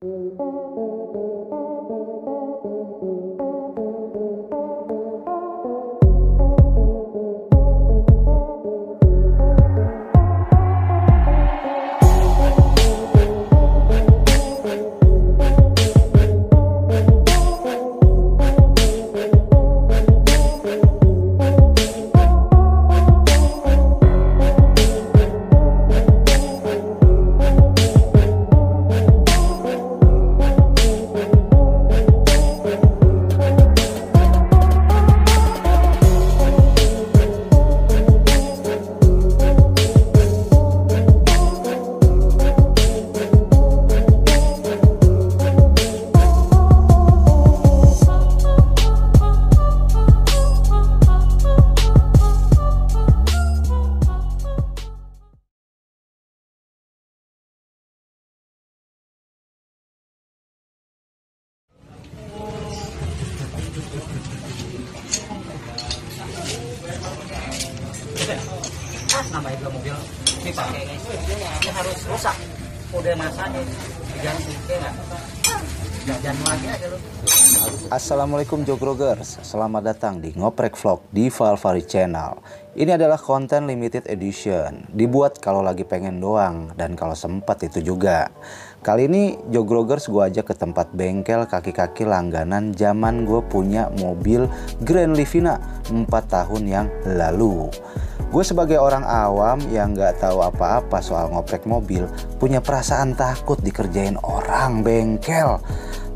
ah namanya juga mobil dipakai guys ini harus rusak udah masanya diganti ya nggak jajan lagi aja lu Assalamualaikum Jogrogers, selamat datang di Ngoprek Vlog di Valvari Channel. Ini adalah konten limited edition, dibuat kalau lagi pengen doang dan kalau sempat itu juga. Kali ini Jogrogers gue ajak ke tempat bengkel kaki-kaki langganan zaman gue punya mobil Grand Livina 4 tahun yang lalu. Gue sebagai orang awam yang nggak tahu apa-apa soal ngoprek mobil, punya perasaan takut dikerjain orang bengkel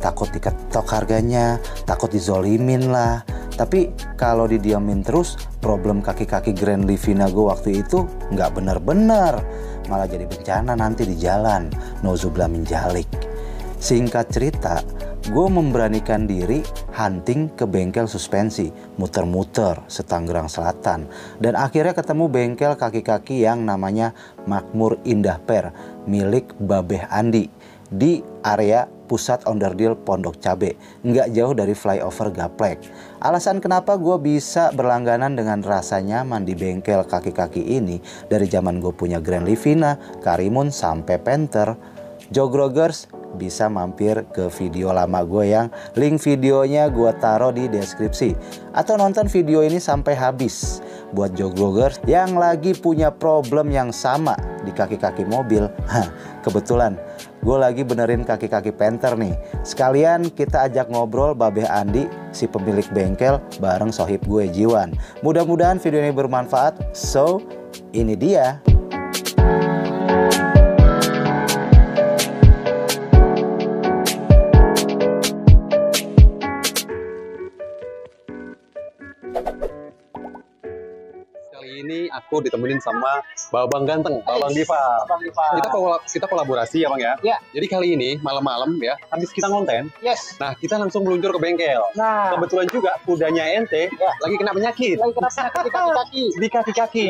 takut diketok harganya, takut dizolimin lah. Tapi kalau didiamin terus, problem kaki-kaki Grand Livina gue waktu itu nggak bener-bener. Malah jadi bencana nanti di jalan. Nozubla menjalik. Singkat cerita, gue memberanikan diri hunting ke bengkel suspensi, muter-muter setanggerang selatan. Dan akhirnya ketemu bengkel kaki-kaki yang namanya Makmur Indah Per, milik Babeh Andi di area pusat onderdil Pondok Cabe, nggak jauh dari flyover Gaplek. Alasan kenapa gue bisa berlangganan dengan rasa nyaman di bengkel kaki-kaki ini dari zaman gue punya Grand Livina, Karimun sampai Panther, Jogrogers bisa mampir ke video lama gue yang link videonya gue taruh di deskripsi. Atau nonton video ini sampai habis. Buat jogrogers yang lagi punya problem yang sama di kaki-kaki mobil. Kebetulan. Gue lagi benerin kaki-kaki Panther nih. Sekalian kita ajak ngobrol Babeh Andi si pemilik bengkel bareng sohib gue Jiwan. Mudah-mudahan video ini bermanfaat. So ini dia aku ditemenin sama Babang Ganteng, Babang Diva. Bang Diva Kita kita kolaborasi ya Bang ya. Ya. Jadi kali ini malam-malam ya, habis kita konten, yes nah kita langsung meluncur ke bengkel. nah Kebetulan juga kudanya ente Ya. lagi kena penyakit lagi kena sakit di kaki-kaki di kaki-kaki.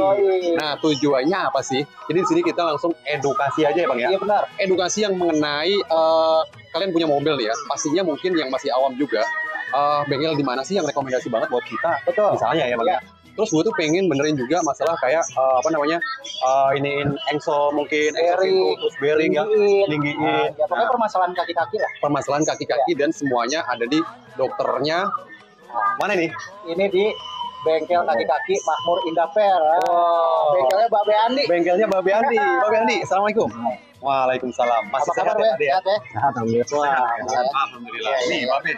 Nah tujuannya apa sih? Jadi di sini kita langsung edukasi aja ya Bang ya. iya benar Edukasi yang mengenai eh, kalian punya mobil nih ya. Pastinya mungkin yang masih awam juga. eh, bengkel di mana sih yang rekomendasi banget buat kita? betul misalnya ya bang ya. Terus gue tuh pengen benerin juga masalah kayak eh, apa namanya uh, iniin engsel mungkin engsel Bearing. pintu, terus bearing ya, Tinggiin. tinggiin. Nah, ya, pokoknya Nah, permasalahan kaki-kaki lah permasalahan kaki-kaki dan semuanya ada di dokternya. Mana nih? ini di bengkel kaki-kaki Makmur Indah Fair Wow. bengkelnya Babe Andi Bengkelnya Babe Andi. Babe Andi, assalamualaikum. Waalaikumsalam. Masih apa kabar sehat ya ya? sehat ya Alhamdulillah. Sehat. Alhamdulillah. Iya, Nih, iya. Babe.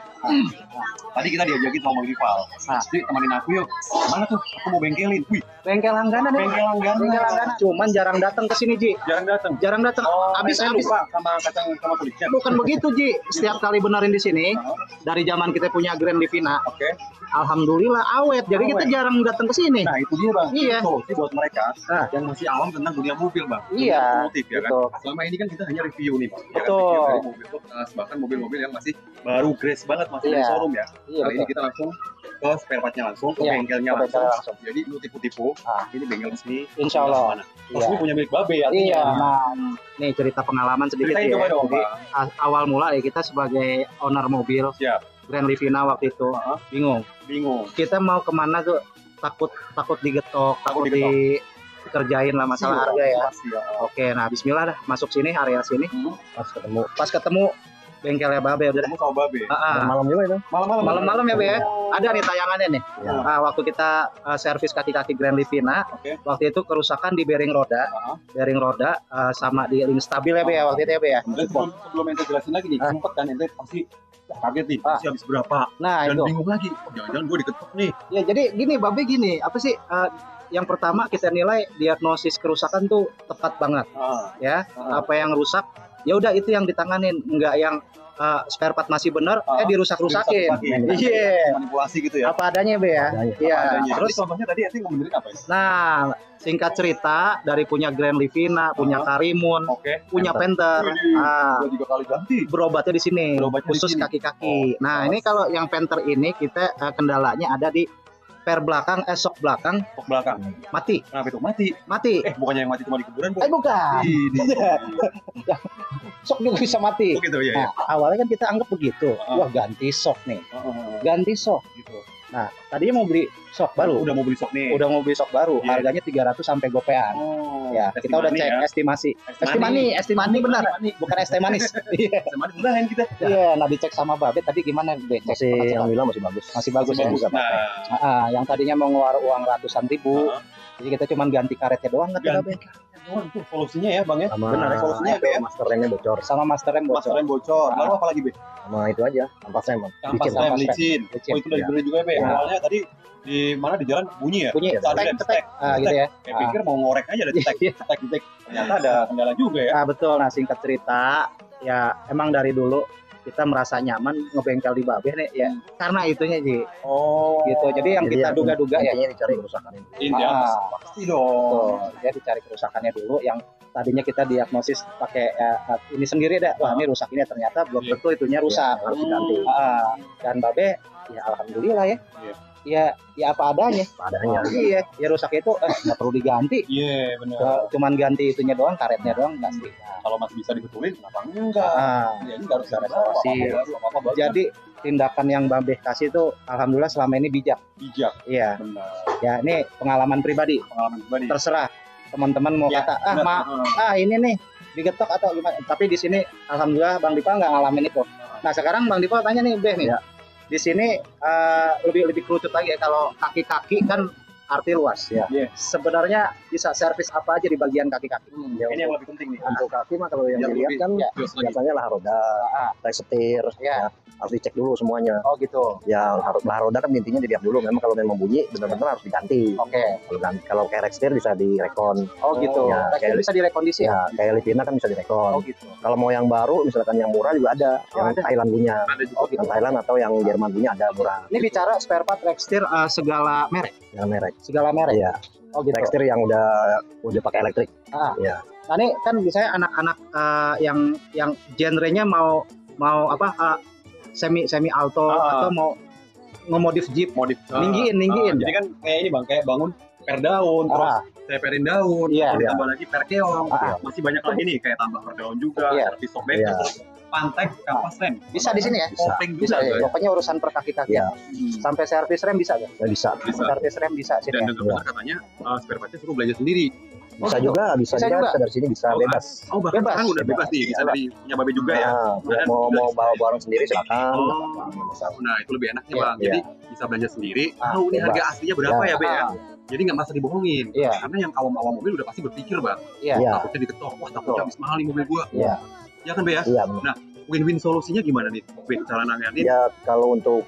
Tadi kita diajakin sama Bang Rival. Nah. Temenin aku yuk. Mana tuh? Aku mau bengkelin. Wih, bengkel langganan ya bengkel langganan. bengkel langganan cuman jarang datang ke sini Ji Jarang datang. jarang datang habis Saya habis lupa sama kacang sama kulitnya. bukan begitu Ji setiap kali benerin di sini dari zaman kita punya Grand Livina Oke. alhamdulillah awet jadi kita jarang datang ke sini Nah itu dia bang. Iya. Solusi buat mereka Nah. yang masih awam tentang dunia mobil bang. Iya, Dunia otomotif ya kan. Selama ini kan kita hanya review nih bang. Ya kan? Betul. Review dari mobil bekas bahkan mobil-mobil yang masih baru grace banget masih dari Iya. showroom ya. iya Kali ini betul kita langsung ke spare partnya langsung, ke Iya, bengkelnya ke langsung. langsung. Jadi lu tipu-tipu. Ah. Ini bengkel resmi. Insya Allah. Terus Iya. lu punya milik babe ya. Iya, nah, nih cerita pengalaman sedikit Ceritain ya. coba dong Jadi awal mula ya kita sebagai owner mobil Siap. Grand Livina waktu itu Heeh. bingung. Bingung. Kita mau ke mana tuh takut takut digetok, takut, digetok. Dikerjain lah masalah harga ya. Pasti ya. Oke, nah Bismillah dah masuk sini area sini Hmm. pas ketemu pas ketemu bengkelnya Babe udah Ketemu sama Babe. Ah, ah. malam juga itu Malam-malam. malam-malam ya Be ya ada nih tayangannya nih Ya. Ah, waktu kita uh, servis kaki-kaki Grand Livina Oke. waktu itu kerusakan di bearing roda Ah. bearing roda uh, sama di ring stabil ya Be ya waktu itu ya Be ya Kemudian sebelum, sebelum ente jelasin lagi nih, Ah. sempet kan ente pasti kaget nih, Ah. pasti habis berapa. nah Dan itu bingung lagi, oh, jangan-jangan gue diketuk nih. ya jadi gini Babe gini apa sih uh, yang pertama kita nilai diagnosis kerusakan tuh tepat banget Ah. ya Ah. apa yang rusak ya udah itu yang ditanganin nggak yang uh, spare part masih benar Ah. eh dirusak-rusakin Dirusak-rusakin. iya Manipulasi gitu ya. apa adanya be ya iya terus contohnya tadi ente ngomongan apa ya? nah singkat cerita dari punya Grand Livina punya Ah. Karimun Oke. punya Penter ah, tiga kali ganti. berobatnya di sini Berobatnya khusus kaki-kaki Oh, nah ini kalau yang Penter ini kita eh, kendalanya ada di per belakang esok belakang Tok belakang. mati Kenapa itu mati? mati Eh, bukannya yang mati cuma di kuburan, Bu? eh bukan Ini. sok juga bisa mati Oh gitu ya. Nah, awalnya kan kita anggap begitu. Ah. Wah, ganti sok nih. Heeh. Ganti sok. Gitu. Nah, tadinya mau beli sok baru. Udah mau beli sok nih. Udah mau beli sok baru. Iya. Harganya 300 sampai gopean. Oh, ya, kita udah cek ya. estimasi. Estimani. Estimani, estimani benar. Bukan es teh manis. Iya. Estimani beneran kita. Iya, nah dicek sama Babe tadi gimana Be? Cek masih alhamdulillah masih bagus masih bagus ya. Bagus. Nah, Ah, ah, yang tadinya mau ngeluar uang ratusan ribu, jadi kita cuma ganti karetnya doang Ganti Babe. doang tuh solusinya ya, Bang ya. sama Benar ya solusinya itu ya. master remnya bocor Sama master rem bocor. Master rem bocor. Lalu apa lagi, Be? sama itu aja ampas rem Kampas Licin, rem kampas rem. licin. Licin. Oh, itu udah Iya. dibeli juga, Be. Iya. Awalnya tadi di mana di jalan bunyi ya? Bunyi Tadi cetek ada cetek. Ah, gitu ya. Kayak pikir mau ngorek aja ada cetek, Iya. cetek, cetek. Ternyata ada kendala juga ya. Ah betul. Nah singkat cerita, ya emang dari dulu kita merasa nyaman ngebengkel di Babe nih ya karena itunya Ji Oh, gitu. Jadi yang Jadi kita duga-duga ya dicari kerusakan ini Ini ya, Ah. pasti dong. Betul. Ya dicari kerusakannya dulu yang tadinya kita diagnosis pakai eh, ini sendiri dah. Wah, ini rusak ini ternyata belum Iya. tentu itunya rusak. harus diganti Ah, dan Babe ya alhamdulillah ya. Iya. Ya ya apa adanya. padanya Iya, ya rusak itu eh nggak perlu diganti. Iya, benar. Ke- Cuman ganti itunya doang, karetnya doang ganti. Nah, Kalau masih bisa dibetulin, kenapa enggak? ah, Ya, ini harus ada restorasi. jadi tindakan yang Babe kasih itu alhamdulillah selama ini bijak. bijak. Iya, Benar. ya ini pengalaman pribadi. Pengalaman pribadi. Terserah teman-teman mau Ya, kata ah benar. ma Heeh. ah ini nih digetok atau gimana tapi di sini alhamdulillah bang Dipa nggak ngalamin itu nah sekarang bang Dipa tanya nih Beh nih Ya. Di sini eh, lebih lebih kerucut lagi ya. Kalau kaki-kaki kan arti luas ya. Iya. sebenarnya bisa servis apa aja di bagian kaki-kaki. Hmm, Ya, ini yang lebih penting nih. untuk kaki mah kalau yang dilihat kan ya, biasanya lah roda tai setir Ya. ya, harus dicek dulu semuanya. Oh gitu. Ya harus lah roda kan intinya dilihat dulu. Memang kalau memang bunyi benar-benar harus diganti. Oke. Kalau ganti kalau kayak setir bisa direkon. Oh gitu. Ya, kayak- bisa direkondisi ya? Ya kayak Livina kan bisa oh direkon gitu. Kalau mau yang baru misalkan yang murah juga ada. Oh, yang ada. Thailand punya. Ada juga. oh gitu yang Thailand atau yang Jerman punya ada murah. Ini bicara spare part tekstil eh, segala merek? Yang merek segala merek Iya, oh gitu tekstil yang udah udah pakai elektrik. Ah. Iya. Nah ini kan biasanya anak-anak eh, yang yang genrenya mau mau apa eh, semi semi alto Ah. atau mau ngemodif jeep modif. Ninggiin, ninggiin. Ah, jadi kan kayak ini bang, kayak bangun per daun, terus Ah, teperin daun, Iya. terus ditambah lagi per keong. Ah. Masih banyak lagi nih kayak tambah per daun juga, Iya. sok bengkel, Iya. terus pantek, kapas rem. bisa di sini ya Bisa. Kopling bisa juga. ya pokoknya urusan per kaki kaki Iya. sampai servis rem bisa ya Ya bisa. Bisa. servis rem bisa sini Dan ya dengar benar katanya uh, spare partnya suruh belanja sendiri. Oh, Bisa gitu. juga, bisa, Bisa juga, juga. bisa dari sini bisa Oh, bebas. Oh bahkan Bebas. sekarang udah bebas nih, bisa Bebas. dari punya babe juga ya. Nah, Dan mau mau bawa barang sendiri silakan. Oh, nah itu lebih enaknya Iya, bang. iya. Jadi bisa belanja sendiri. Ah, Tahu nih bebas. harga aslinya berapa Ya. ya be ya. Ah, Jadi nggak merasa dibohongin. Iya. Karena yang awam-awam mobil udah pasti berpikir bang. iya Iya, Takutnya diketok, wah takutnya habis mahal nih mobil gua. Iya. Ya kan be ya. iya. benar. Win-win solusinya gimana nih? Be cara nanganin? Ya kalau untuk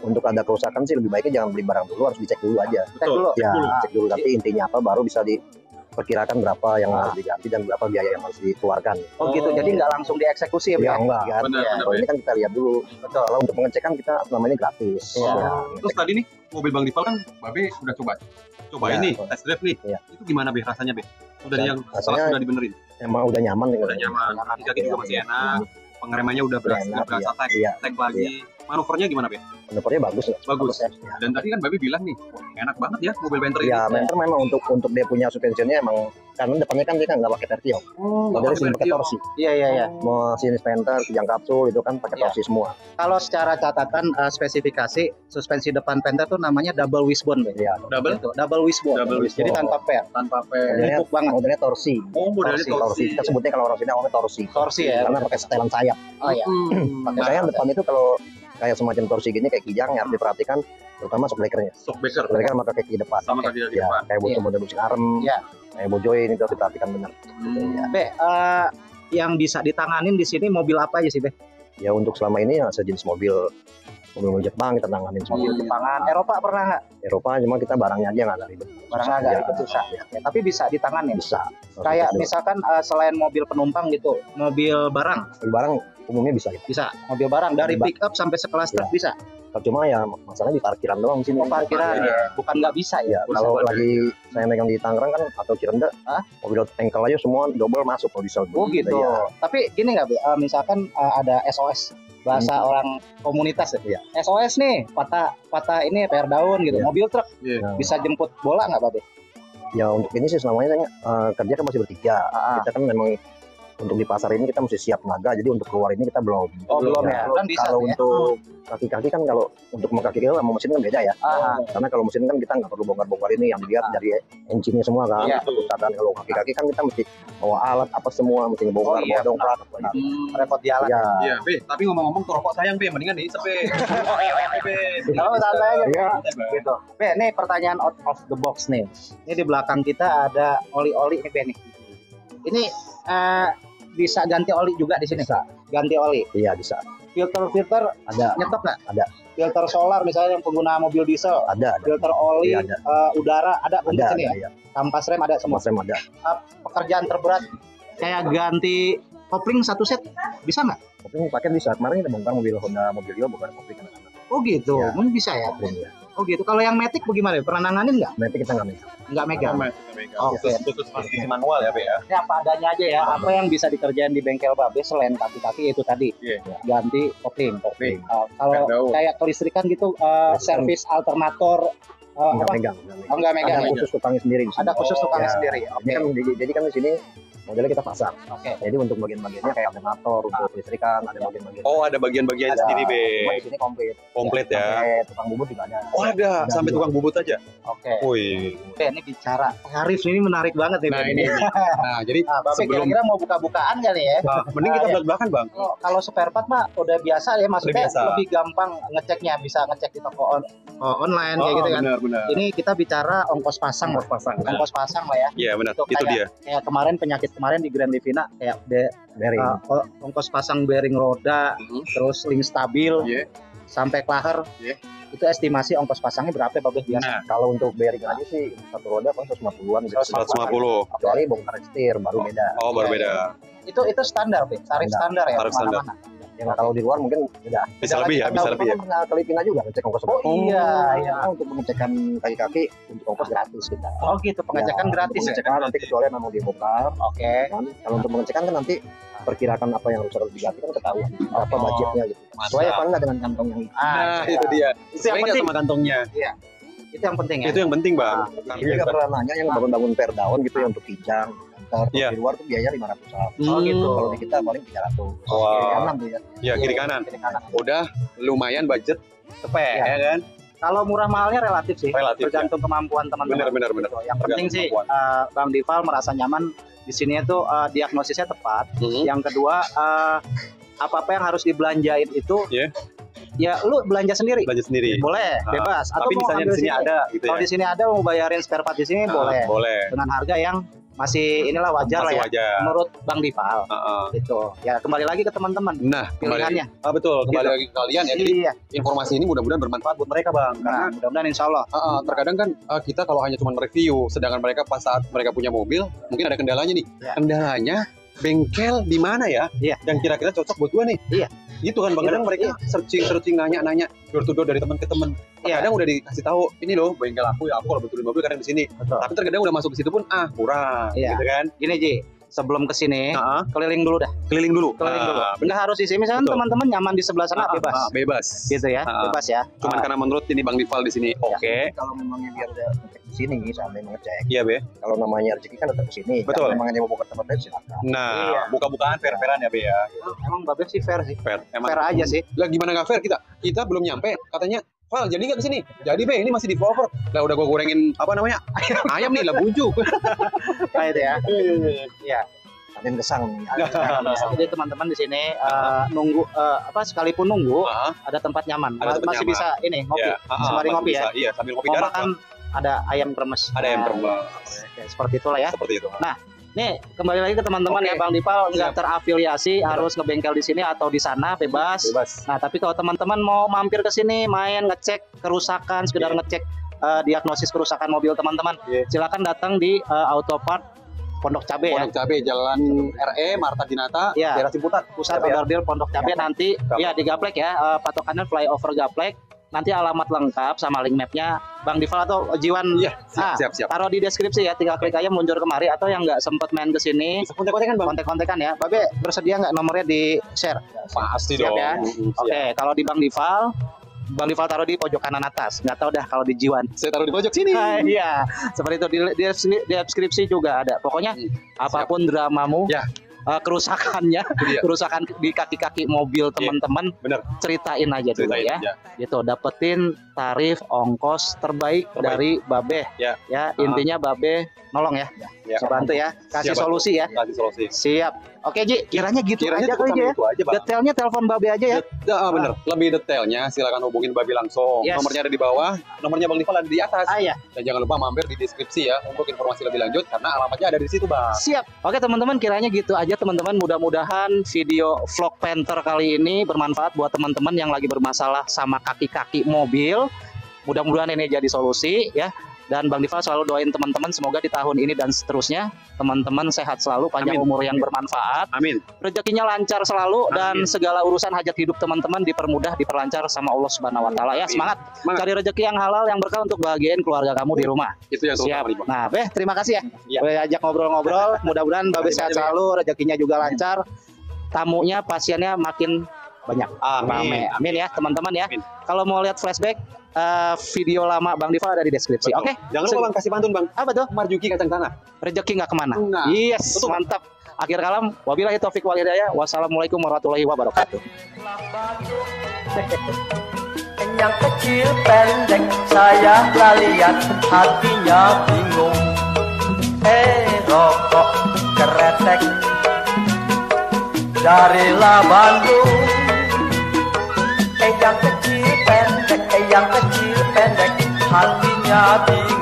untuk ada kerusakan sih lebih baiknya jangan beli barang dulu, harus dicek dulu aja. cek dulu Cek Ya, dulu. cek dulu nanti intinya apa baru bisa diperkirakan berapa yang Ah. harus diganti dan berapa biaya yang harus dikeluarkan. oh gitu jadi nggak langsung dieksekusi ya? Ya enggak kan. Benar, Ya, benar, kalau Be. ini kan kita lihat dulu. betul Kalau untuk pengecekan kita namanya gratis. Iya. Ya, Terus tadi nih mobil Bang Dival kan Babe udah coba. Cobain Ya, nih, betul. test drive nih. Iya. Itu gimana be rasanya be? Udah Dan yang rasanya- sudah dibenerin, emang udah nyaman udah nyaman. Kaki juga masih enak. Pengeremannya udah berasa, Enak, berasa tek, Iya. tek lagi. Manuvernya gimana Be? manuvernya bagus lah Bagus. ya. Dan tadi kan Babi bilang nih, enak banget ya mobil Banter ini. Ya, Mentor memang untuk untuk dia punya suspensionnya emang karena depannya kan dia kan nggak pakai vertio, Oh, modelnya sini pakai torsi. Iya iya iya. Mau sini Sprinter, kijang kapsul itu kan pakai Iya. torsi semua. Kalau secara catatan eh, spesifikasi suspensi depan Panther tuh namanya double wishbone. Iya. Double Gitu, double wishbone. Double Jadi wishbone. tanpa per. tanpa pe. Modelnya, Empuk banget. modelnya torsi. Oh, modelnya Torsi, torsi. Torsi. Kita sebutnya kalau orang sini awalnya torsi. Torsi ya. Karena pakai setelan sayap. Oh iya. Hmm, Pakai sayap depan itu kalau kayak semacam torsi gini kayak kijang yang harus diperhatikan terutama shockbreakernya. shockbreaker Shockbreaker sama kaki di depan. sama kaki di Ya, depan. kayak butuh Iya. model musik arem, Iya. kayak bojoy ini harus diperhatikan benar. Hmm. Be, eh, yang bisa ditanganin di sini mobil apa aja sih, Be? Ya untuk selama ini ya sejenis mobil mobil Jepang kita tanganin semua. Mobil Jepangan. Eropa pernah nggak? Eropa cuma kita barangnya aja nggak ribet. Barangnya agak Ya, ribet susah. Ya, tapi bisa ditanganin. Bisa. Kayak Bisa. misalkan eh, selain mobil penumpang gitu, mobil barang barang umumnya bisa gitu. bisa. Mobil barang dari pick up sampai sekelas truk Ya. bisa. Cuma ya masalahnya di parkiran doang di sini. Oh, parkiran Ya. ya. Bukan nggak bisa ya. Ya, kalau lagi saya megang di Tangerang kan atau Cirende, Hah? mobil engkel aja semua double masuk kalau diesel. Oh gitu. Ya, Tapi gini nggak? Eh, misalkan eh, ada SOS bahasa orang komunitas ya. SOS nih, patah patah ini per daun gitu. Iya. Mobil truk Iya. bisa jemput bola nggak, Babe? ya untuk ini sih selamanya saya eh, kerja kan masih bertiga. Ah. Kita kan memang untuk di pasar ini kita mesti siap tenaga, jadi untuk keluar ini kita belum. Oh, belum ya. Kalau- Kan bisa kalau ya. untuk kaki-kaki kan kalau untuk mau kaki sama mesin kan beda ya. Ah, Karena kalau mesin kan kita nggak perlu bongkar-bongkar ini yang dilihat dari engine-nya semua kan. Iya. Urutan kalau kaki-kaki kan kita mesti bawa alat apa semua, mesti bongkar, Oh, iya, bawa dongkrak. apa gitu. hmm, repot jalan. Ya, Iya, Be, tapi ngomong-ngomong tuh rokok sayang, Be, mendingan Be. Be. Oh, santai aja. ya. gitu. Be, nih pertanyaan out of the box nih. Ini di belakang kita ada oli-oli nih, Be nih. Ini eh, bisa ganti oli juga di sini. Bisa. Ganti oli. Iya bisa. Filter-filter Ada, nyetop nggak? Ada. Filter solar misalnya yang pengguna mobil diesel. ada, ada. Filter oli, Iya, ada. eh, udara ada untuk Ada, sini ada, ya. ya. Kampas rem ada semua. Rem ada. Pekerjaan terberat kayak ganti kopling satu set bisa nggak? Kopling paket bisa. Kemarin kita bongkar mobil Honda Mobilio bukan kopling anak-anak. Oh gitu, Ya. mungkin bisa ya. Kopling ya. Oh gitu. Kalau yang matic bagaimana? Pernah nanganin nggak? Nanti kita nggak megang. Nggak megang. Oke. Khusus khusus transmisi manual ya, Be ya. Ini apa adanya aja ya. Apa yang bisa dikerjain di bengkel Babe selain kaki-kaki itu tadi. Iya. Ganti kopling. Kopling. Uh, kalau kayak kelistrikan gitu, uh, servis alternator uh, Nggak apa? megang. nggak megang. Oh, nggak megang. Ada ya? khusus tukangnya sendiri. di sini. Ada khusus tukangnya Ya. sendiri. Oke. Ini kan jadi, jadi kan di sini modelnya kita pasang. Oke. Jadi untuk bagian-bagiannya kayak alternator, untuk listrikan, ada bagian-bagian. Oh, ada bagian-bagian sendiri, Be. Di sini komplit. Komplit ya. Sampai tukang bubut juga ada. Oh, ada sampai tukang bubut aja. Oke. Wih. Oke, ini bicara tarif ini menarik banget nih. Nah, ini. Nah, jadi Nah, sebelum kira-kira mau buka-bukaan kali ya? Ah, mending kita Ah, ya. belak-belakan, Bang. Kalau kalau spare part mah udah biasa ya maksudnya biasa. lebih gampang ngeceknya bisa ngecek di toko on, oh, online kayak gitu kan. Benar. Ini kita bicara ongkos pasang, Ongkos pasang. ongkos pasang lah ya. Iya, benar. Itu Itu dia. Kayak kemarin penyakit kemarin di Grand Livina kayak de, Bearing. uh, ongkos pasang bearing roda, Mhm. terus link stabil Iya. sampai klaher. Iya. Itu estimasi ongkos pasangnya berapa Babe biasa? Nah, Kalau untuk bearing aja sih satu roda paling 150-an. gitu. 150. Kecuali bongkar setir baru beda. Oh, baru beda. Itu itu standar, Be. Tarif Standar. standar ya Tarif ke mana-mana. Ya nggak, kalau di luar mungkin beda. Bisa lebih ya, bisa lebih ya. Kita pernah ke Filipina juga ngecek ongkos Oh, iya, iya. Nah, untuk pengecekan kaki-kaki untuk ongkos gratis kita. Oh gitu, pengecekan Ya, gratis ya. Pengecekan nanti kecuali memang dibongkar. Oke. Kan? Kalau untuk pengecekan kan nanti perkirakan apa yang harus diganti kan ketahuan berapa Oh, budgetnya gitu. Sesuai apa enggak dengan kantong yang Ah, Nah, itu dia. Itu yang Sesuai nggak penting. sama kantongnya. Itu yang penting ya. Itu yang penting, Bang. Ah, Ini juga pernah nanya yang bangun-bangun per daun gitu ya untuk kijang. Kantor Iya. di luar tuh biaya 500 an. Oh, gitu. Kalau di kita paling 300. Wow. Kiri kanan tuh ya. Ya, kiri kanan. Kiri kanan. Udah lumayan budget cepet, Iya. ya kan? Kalau murah mahalnya relatif sih, Relatif, tergantung kemampuan teman-teman. Benar, benar, benar. Gitu. Yang penting sih eh, Bang Dival merasa nyaman di sini itu eh, diagnosisnya tepat. Mhm. Yang kedua eh, apa-apa yang harus dibelanjain itu Iya. ya lu belanja sendiri. Belanja sendiri. Boleh, Ah, bebas. Atau Tapi misalnya di sini ada gitu ya. Kalau di sini ada mau bayarin spare part di sini Ah, boleh. Boleh. Dengan harga yang masih inilah wajar Masih lah ya. wajar. Menurut Bang Dival Heeh. gitu. Ya kembali lagi ke teman-teman Nah, kembali pilihannya. Ah, betul, kembali Gitu. lagi ke kalian ya. Jadi Iya. informasi ini mudah-mudahan bermanfaat buat mereka, Bang. Karena Nah, mudah-mudahan insya Allah. ah, ah, terkadang kan ah, kita kalau hanya cuma review, sedangkan mereka pas saat mereka punya mobil, mungkin ada kendalanya nih. Ya. Kendalanya bengkel di mana ya? Iya. Yang kira-kira cocok buat gua nih. Iya. Gitu kan, Bang. Iya, Kadang mereka searching-searching nanya-nanya door to door dari teman ke teman. Iya. Kadang udah dikasih tahu, ini loh bengkel aku ya, aku kalau betulin mobil kadang di sini. Betul. Tapi terkadang udah masuk ke situ pun ah kurang, Iya. gitu kan? Gini Ji, sebelum ke sini Heeh. keliling dulu dah keliling dulu. keliling dulu Ah, nggak harus di sini misalnya teman-teman nyaman di sebelah sana Ah, bebas ah, bebas. gitu ya Ah. bebas ya Cuman Ah, karena menurut ini Bang Dival di sini oke. kalau memangnya biar udah ngecek di sini sampai ngecek Iya, Be. kalau namanya rezeki kan tetap ke sini Betul. kalau memangnya mau ke tempat lain silakan Nah, Iya. buka-bukaan fair-fairan ya, Be ya. emang babe sih fair sih Fair. Emang fair aja sih Lah gimana nggak fair kita? Kita belum nyampe, katanya Val, jadi nggak ke sini? Jadi be, ini masih di Volver. Lah udah gua gorengin apa namanya? Ayam nih, lah bujuk. kayak itu ya Iya. kalian kesang nih jadi teman-teman di sini eh, nunggu eh, apa sekalipun nunggu Ah, ada tempat nyaman Ada tempat masih nyaman. bisa ini ngopi iya. Ah, ah, sembari ngopi ya bisa. Iya, sambil ngopi mau darat. makan ada ayam kremes Ada ayam Nah, terbang. oke, seperti itulah ya Seperti itu. Nih, kembali lagi ke teman-teman Oke. ya Bang Dipal nggak Siap. terafiliasi harus ngebengkel di sini atau di sana bebas. Bebas. Nah, tapi kalau teman-teman mau mampir ke sini main ngecek kerusakan, sekedar Iya. ngecek eh, diagnosis kerusakan mobil teman-teman, Iya. silakan datang di eh, Autopart Pondok Cabe ya. Pondok Cabe Jalan RE Marta Dinata, Iya. daerah Ciputat. Pusat Siap ya? Pondok Cabe nanti ya di Gaplek ya, eh, patokannya flyover Gaplek. Nanti alamat lengkap sama link mapnya Bang Dival atau Jiwan Iya, siap, Ah, siap, siap. taruh di deskripsi ya, tinggal klik aja meluncur kemari atau yang nggak sempet main ke sini Bisa kontak-kontakan, Bang? kontek-kontekan ya. Babe bersedia nggak nomornya di share? Pasti Siap dong. ya. Oke, siap. kalau di Bang Dival, Bang Dival taruh di pojok kanan atas. Nggak tahu dah kalau di Jiwan. Saya taruh di pojok sini. Ah, Iya, seperti itu di, di, di deskripsi juga ada. Pokoknya Hmm, apa pun dramamu, Ya. Eh, kerusakannya, dia. kerusakan di kaki-kaki mobil teman-teman, Iya. Ceritain aja dulu Ceritain ya. aja. Gitu, dapetin tarif ongkos terbaik, Terbaik. dari Babe. Ya. Ya, intinya Babe nolong ya. Ya. Bantu ya, kasih Siap, solusi ya. Kasih solusi. Siap. Oke, Ji, kiranya gitu Kiranya aja cukup kali sampai ya. itu aja, Bang. Detailnya telepon Babe aja ya. Ah, bener. Lebih detailnya silakan hubungin Babi langsung. Yes. Nomornya ada di bawah, nomornya Bang Dival ada di atas. Ah ya, Dan jangan lupa mampir di deskripsi ya untuk informasi lebih lanjut karena alamatnya ada di situ, Bang. siap. Oke teman-teman, kiranya gitu aja teman-teman. Mudah-mudahan video vlog Panther kali ini bermanfaat buat teman-teman yang lagi bermasalah sama kaki-kaki mobil. Mudah-mudahan ini jadi solusi ya. Dan Bang Dival selalu doain teman-teman semoga di tahun ini dan seterusnya teman-teman sehat selalu, panjang Amin. umur yang bermanfaat, Amin. rezekinya lancar selalu dan Amin. segala urusan hajat hidup teman-teman dipermudah, diperlancar sama Allah Subhanahu wa taala ya. Semangat Semangat. cari rezeki yang halal yang berkah untuk bahagiain keluarga kamu di rumah. Itu yang Siap. Nah, Beh, terima kasih ya. Gue ajak ngobrol-ngobrol. Mudah-mudahan Babe sehat selalu, rezekinya juga lancar. Tamunya, pasiennya makin banyak. Rame. Amin ya, teman-teman ya. Amin. Kalau mau lihat flashback eh, video lama Bang Diva ada di deskripsi. Oke. Jangan lupa Bang kasih pantun, Bang. Apa tuh? Marjuki kacang tanah. Rezeki nggak ke mana? Nah, yes, betul. mantap. Akhir kalam, wabillahi taufik wal hidayah. Wassalamualaikum warahmatullahi wabarakatuh. Yang kecil pendek saya lihat hatinya bingung Eh rokok keretek Darilah Bandung Eh yang kecil pendek Eh yang kecil pendek hatinya bingung